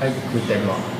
はい食転て